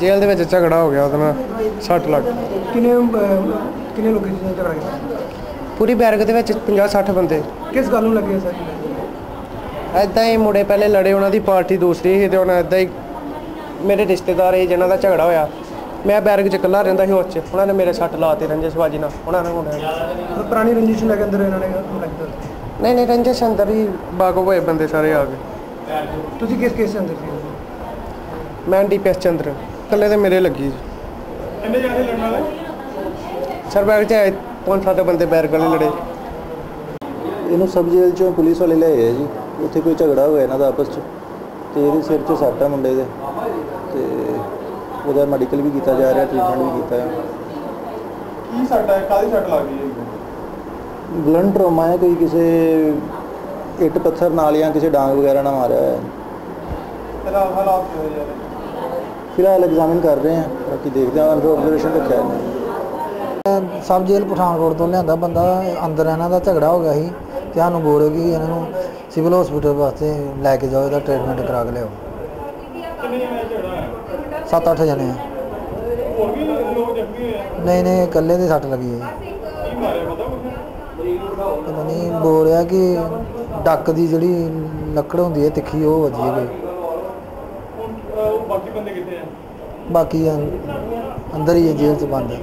ਜੇਲ੍ਹ ਦੇ ਵਿੱਚ ਝਗੜਾ ਹੋ ਗਿਆ ਉਹਦੇ ਨਾਲ ਸੱਟ ਲੱਗ ਗਈ। ਕਿੰਨੇ ਅਹ, ਕਿੰਨੇ ਲੋਕੀ ਝਗੜਾ ਕੀਤਾ? ਪੂਰੀ ਬੈਰਕ ਦੇ ਵਿੱਚ 50 60 ਬੰਦੇ। ਕਿਸ ਗੱਲ ਨੂੰ ਲੱਗੇ ਸਰ? ਐਦਾਂ ਹੀ ਮੁੰਡੇ ਪਹਿਲੇ ਲੜੇ ਉਹਨਾਂ ਦੀ ਪਾਰਟੀ ਦੂਸਰੀ ਸੀ ਤੇ ਉਹਨਾਂ ਐਦਾਂ ਹੀ ਮੇਰੇ ਰਿਸ਼ਤੇਦਾਰ ਸੀ ਜਿਨ੍ਹਾਂ ਦਾ ਝਗੜਾ ਹੋਇਆ। ਮੈਂ ਬੈਰਕ 'ਚ ਇਕੱਲਾ ਰਹਿੰਦਾ ਸੀ ਉਸ 'ਚ। ਉਹਨਾਂ ਨੇ ਮੇਰੇ ਸੱਟ ਲਾਤੇ ਰੰਜਸ ਬਾਜੀ ਨਾਲ। ਉਹਨਾਂ ਨੇ ਮੁੰਡਿਆਂ ਪੁਰਾਣੀ ਰੰਜਿਸ਼ ਨੂੰ ਲੈ ਕੇ ਅੰਦਰ ਇਹਨਾਂ ਨੇ ਹਮਲਾ ਕੀਤਾ ਨਹੀਂ ਨਹੀਂ ਰੰਜਸ ਅੰਦਰ ਹੀ ਬਾਗੋ ਹੋਏ ਬੰਦੇ ਸਾਰੇ ਆ ਗਏ। ਤੁਸੀਂ ਕਿਸ ਕੇਸ ਦੇ ਅੰਦਰ ਸੀ? ਮੈਂ ਡੀਪੀਐਸ ਚੰਦਰ ਇਕੱਲੇ ਤੇ ਮੇਰੇ ਲੱਗੀ ਜੀ। ਕਿੰਨੇ ਜਾਣੇ ਲੜਨ ਵਾਲੇ? ਸਰ ਬੈਰਕ 'ਚ ਆਏ ਪੰਜ ਸੱਤ ਬੰਦੇ ਬੈਰਕ ਵਾਲੇ ਲੜੇ। ਇਹਨੂੰ ਸਬ ਜੇਲ੍ਹ ਚੋਂ ਪੁਲਿਸ ਵਾਲੇ ਲਿਆਏ ਆ ਜੀ। ਉੱਥੇ ਕੋਈ ਝਗੜਾ ਹੋਇਆ ਇਹਨਾਂ ਦਾ ਆਪਸ 'ਚ। ਤੇ ਇਹਦੇ ਸਿਰ 'ਚ ਸੱਟ ਆ ਮੁੰਡੇ ਦੇ। ਤੇ ਉਹਦਾ ਮੈਡੀਕਲ ਵੀ ਕੀਤਾ ਜਾ ਰਿਹਾ ਟ੍ਰੀਟਮੈਂਟ ਵੀ ਕੀਤਾ। ਹੈ ਕੀ ਸੱਟ ਹੈ ਕਾਦੀ ਸੱਟ ਲੱਗ ਹੈ ਬਲੰਟ ਟਰੋਮਾ ਹੈ ਕੋਈ ਕਿਸੇ ਇੱਟ ਪੱਥਰ ਨਾਲ ਜਾਂ ਕਿਸੇ ਡਾਂਗ ਵਗੈਰਾ ਨਾਲ ਮਾਰਿਆ ਹੋਇਆ। ਹੈ ਇਹਦਾ ਹਾਲਾਤ ਕਿਹੋ ਜਿਹੇ ਨੇ ਫਿਲਹਾਲ ਐਗਜ਼ਾਮਿਨ ਕਰ ਰਹੇ ਹਾਂ, ਬਾਕੀ ਦੇਖਦੇ ਹਾਂ ਅੰਡਰ ਆਬਜ਼ਰਵੇਸ਼ਨ ਰੱਖਿਆ ਇਹਨੂੰ ਸਬ ਜੇਲ੍ਹ ਪਠਾਨਕੋਟ ਤੋਂ ਲਿਆਂਦਾ ਬੰਦਾ, ਅੰਦਰ ਇਹਨਾਂ ਦਾ ਝਗੜਾ ਹੋ ਗਿਆ ਸੀ, ਤੇ ਸਾਨੂੰ ਬੋਲ ਕਿ ਇਹਨਾਂ ਨੂੰ ਸਿਵਲ ਹਸਪੀਟਲ ਵਾਸਤੇ ਲੈ ਕੇ ਜਾਓ, ਇਹਦਾ ਟ੍ਰੀਟਮੈਂਟ ਕਰਾ ਕੇ ਲਿਆਓ। ਕਿੰਨੇ ਜਣੇ ਝਗੜਾ ਹੋਇਆ ਸੱਤ ਅੱਠ ਜਣੇ ਆ। ਨਹੀਂ ਨਹੀਂ, ਇਕੱਲੇ ਦੇ ਸੱਟ ਲੱਗੀ ਹੈ ਪਤਾ ਨਹੀਂ, ਬੋਲ ਰਿਹਾ ਕਿ ਡੱਕ ਦੀ ਜਿਹੜੀ ਲੱਕੜ ਹੁੰਦੀ ਹੈ ਤਿੱਖੀ, ਉਹ ਵੱਜੀ ਹੈ ਉਹ ਬਾਕੀ ਬੰਦੇ ਕਿੱਥੇ ਆ? ਬਾਕੀ ਅੰਦਰ ਹੀ ਹੈ ਜੇਲ੍ਹ ਚ ਬੰਦ ਹੈ।